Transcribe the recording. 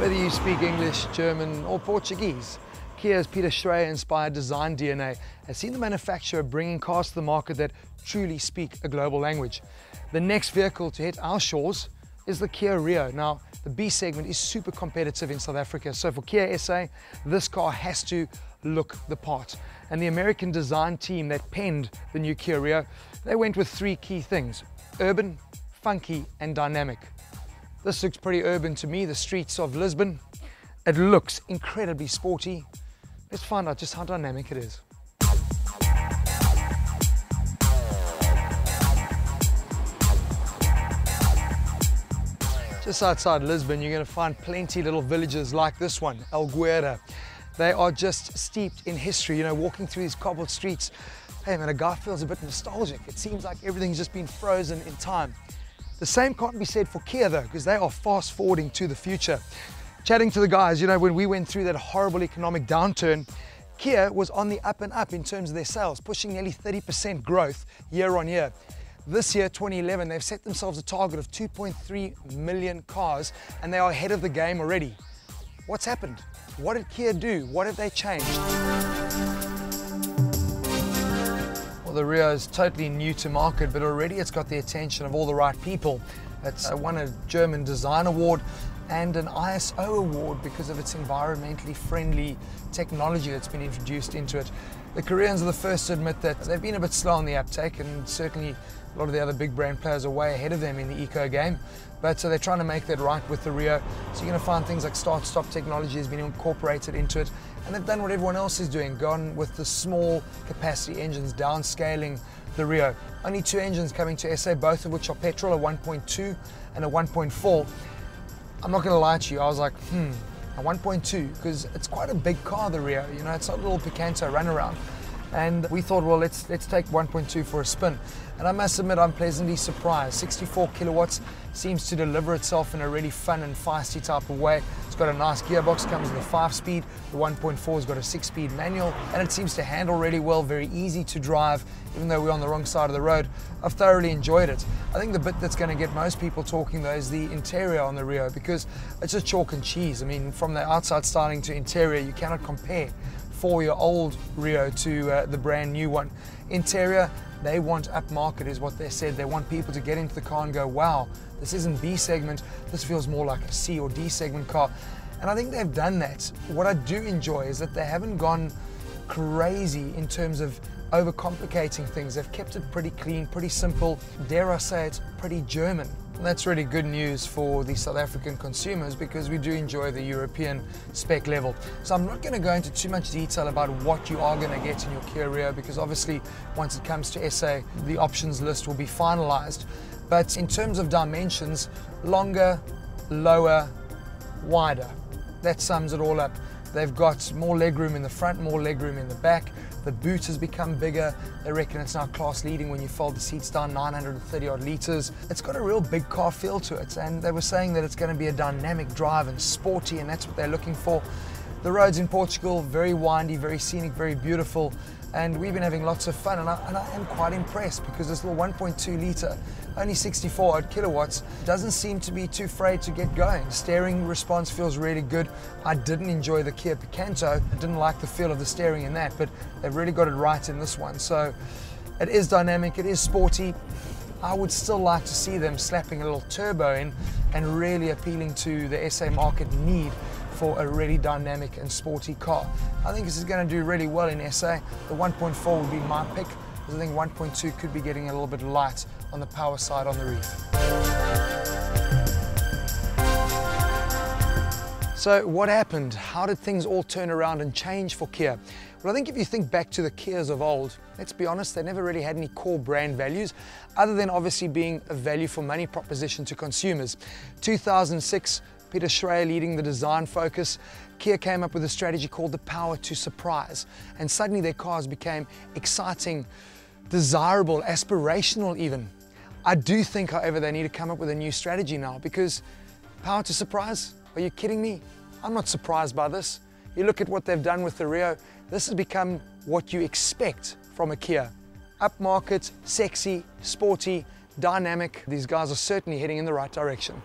Whether you speak English, German or Portuguese, Kia's Peter Schreyer-inspired design DNA has seen the manufacturer bringing cars to the market that truly speak a global language. The next vehicle to hit our shores is the Kia Rio. Now, the B segment is super competitive in South Africa, so for Kia SA, this car has to look the part. And the American design team that penned the new Kia Rio, they went with three key things, urban, funky and dynamic. This looks pretty urban to me, the streets of Lisbon. It looks incredibly sporty. Let's find out just how dynamic it is. Just outside Lisbon, you're going to find plenty little villages like this one, Algueira. They are just steeped in history, you know, walking through these cobbled streets. Hey man, a guy feels a bit nostalgic. It seems like everything's just been frozen in time. The same can't be said for Kia though, because they are fast forwarding to the future. Chatting to the guys, you know, when we went through that horrible economic downturn, Kia was on the up and up in terms of their sales, pushing nearly 30% growth year on year. This year, 2011, they've set themselves a target of 2.3 million cars and they are ahead of the game already. What's happened? What did Kia do? What have they changed? Rio is totally new to market, but already it's got the attention of all the right people. It's uh, won a German Design Award and an ISO award because of its environmentally friendly technology that's been introduced into it. The Koreans are the first to admit that they've been a bit slow on the uptake and certainly a lot of the other big brand players are way ahead of them in the eco game. But so they're trying to make that right with the Rio. So you're going to find things like start-stop technology has been incorporated into it. And they've done what everyone else is doing, gone with the small capacity engines, downscaling the Rio. Only two engines coming to SA, both of which are petrol, a 1.2 and a 1.4. I'm not to lie to you, I was like, hmm, a 1.2, because it's quite a big car, the Rio. You know, it's not a little Picanto runaround and we thought, well, let's let's take 1.2 for a spin. And I must admit, I'm pleasantly surprised. 64 kilowatts seems to deliver itself in a really fun and feisty type of way. It's got a nice gearbox, comes with a five-speed. The 1.4 has got a six-speed manual, and it seems to handle really well, very easy to drive, even though we're on the wrong side of the road. I've thoroughly enjoyed it. I think the bit that's going to get most people talking though is the interior on the Rio because it's just chalk and cheese. I mean, from the outside styling to interior, you cannot compare four-year-old Rio to uh, the brand new one. Interior, they want upmarket is what they said. They want people to get into the car and go, wow, this isn't B segment, this feels more like a C or D segment car. And I think they've done that. What I do enjoy is that they haven't gone crazy in terms of overcomplicating things. They've kept it pretty clean, pretty simple. Dare I say it's pretty German. And that's really good news for the South African consumers because we do enjoy the European spec level. So I'm not going to go into too much detail about what you are going to get in your Kia Rio because obviously once it comes to SA, the options list will be finalized. But in terms of dimensions, longer, lower, wider. That sums it all up. They've got more legroom in the front, more legroom in the back. The boot has become bigger. They reckon it's now class leading when you fold the seats down 930 odd litres. It's got a real big car feel to it. And they were saying that it's going to be a dynamic drive and sporty, and that's what they're looking for. The roads in Portugal, very windy, very scenic, very beautiful and we've been having lots of fun and I, and I am quite impressed because this little 1.2 litre, only 64 odd kilowatts, doesn't seem to be too afraid to get going. Steering response feels really good. I didn't enjoy the Kia Picanto, I didn't like the feel of the steering in that, but they've really got it right in this one. So it is dynamic, it is sporty. I would still like to see them slapping a little turbo in and really appealing to the SA market need for a really dynamic and sporty car. I think this is going to do really well in SA. The 1.4 would be my pick, because I think 1.2 could be getting a little bit light on the power side on the reef. So what happened? How did things all turn around and change for Kia? Well, I think if you think back to the Kias of old, let's be honest, they never really had any core brand values, other than obviously being a value for money proposition to consumers. 2006, Peter Schreyer leading the design focus, Kia came up with a strategy called the power to surprise. And suddenly their cars became exciting, desirable, aspirational even. I do think, however, they need to come up with a new strategy now because power to surprise? Are you kidding me? I'm not surprised by this. You look at what they've done with the Rio, this has become what you expect from a Kia. Upmarket, sexy, sporty, dynamic. These guys are certainly heading in the right direction.